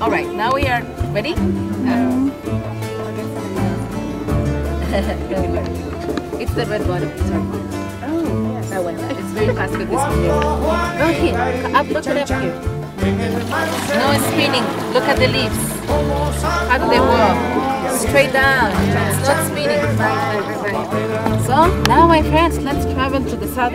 All right, now we are ready. It's the red bottom. Sorry. Oh, yes. That one. It's very fast with this one. Look here. Up, look at up here. No spinning. Look at the leaves. How do they walk? Straight down. It's not spinning. So now, my friends, let's travel to the south.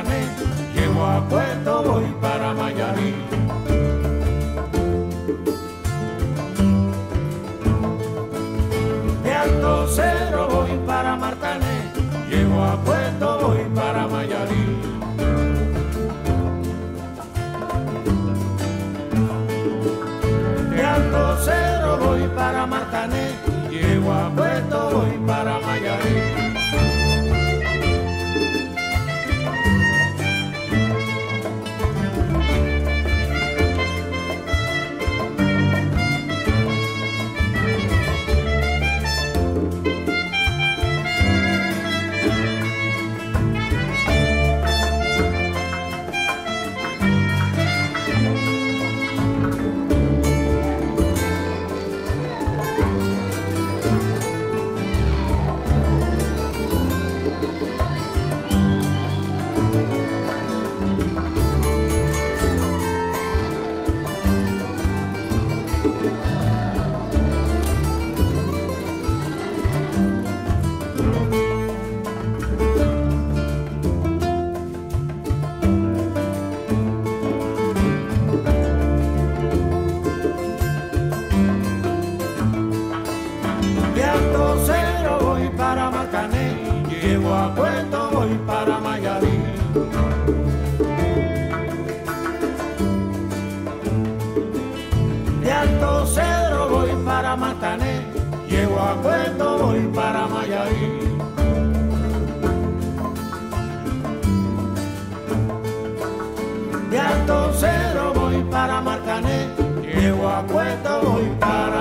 para Mayarí. De Alto Cero voy para Marcané, llego a Puerto, voy para Mayarí. De Alto Cero voy para Marcané, llego a Puerto, voy para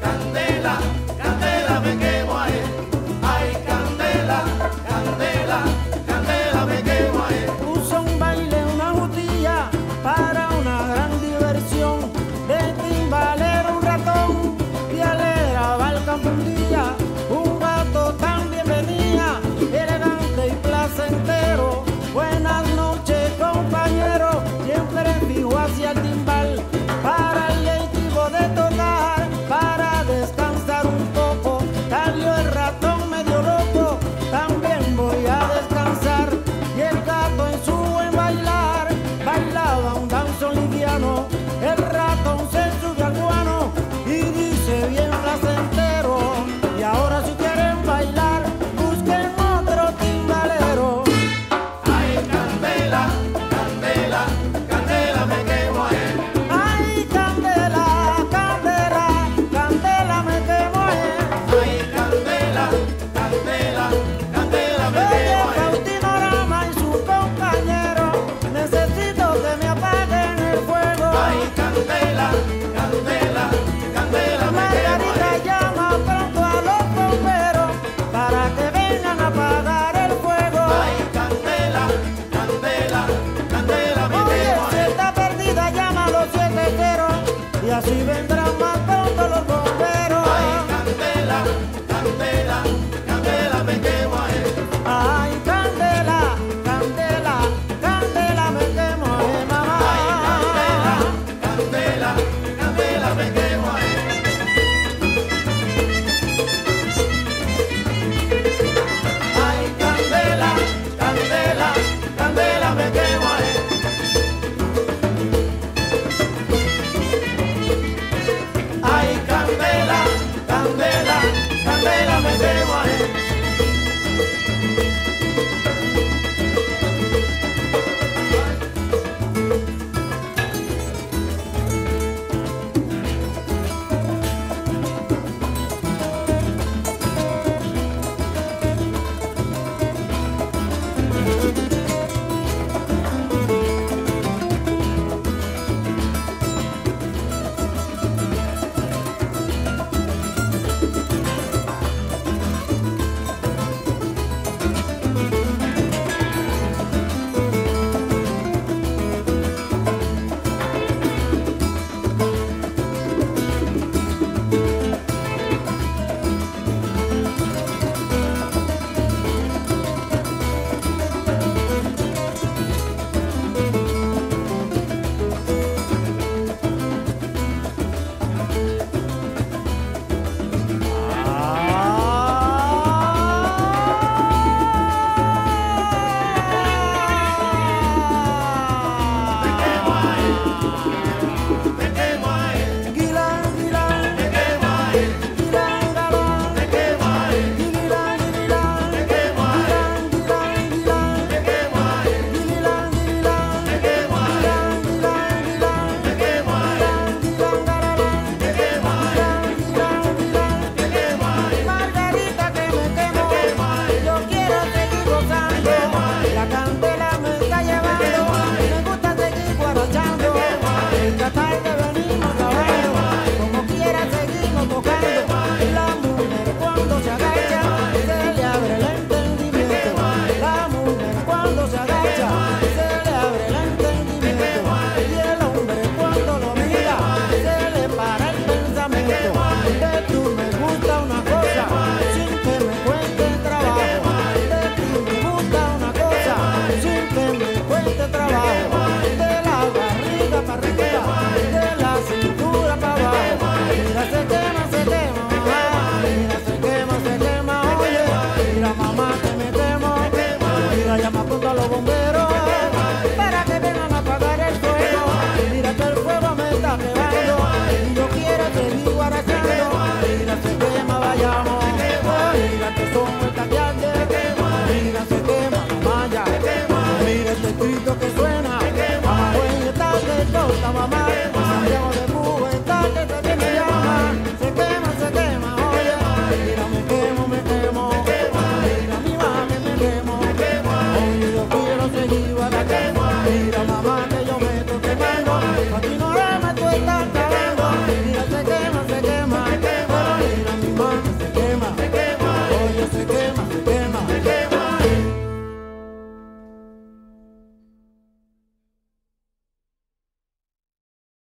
candela.